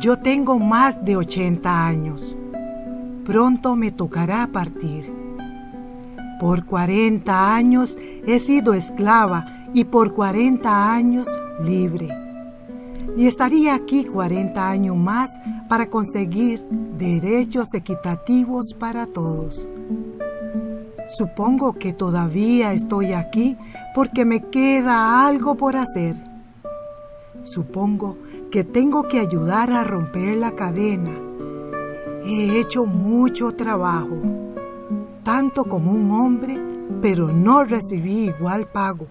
Yo tengo más de 80 años. Pronto me tocará partir. Por 40 años he sido esclava y por 40 años libre. Y estaría aquí 40 años más para conseguir derechos equitativos para todos. Supongo que todavía estoy aquí porque me queda algo por hacer. Supongo que tengo que ayudar a romper la cadena. He hecho mucho trabajo, tanto como un hombre, pero no recibí igual pago.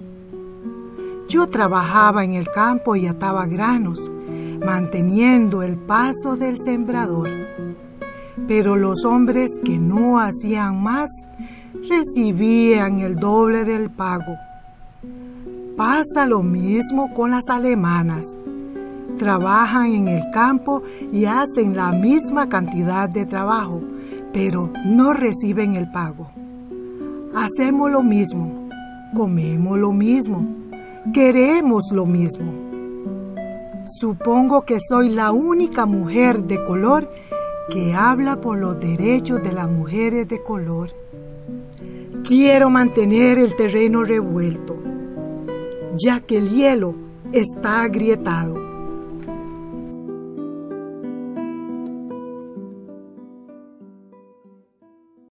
Yo trabajaba en el campo y ataba granos, manteniendo el paso del sembrador. Pero los hombres que no hacían más recibían el doble del pago. Pasa lo mismo con las alemanas trabajan en el campo y hacen la misma cantidad de trabajo, pero no reciben el pago. Hacemos lo mismo, comemos lo mismo, queremos lo mismo. Supongo que soy la única mujer de color que habla por los derechos de las mujeres de color. Quiero mantener el terreno revuelto, ya que el hielo está agrietado